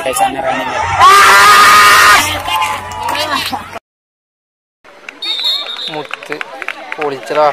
വെങ്കടേശാണ് running Muthu പൊളിച്ചടാ.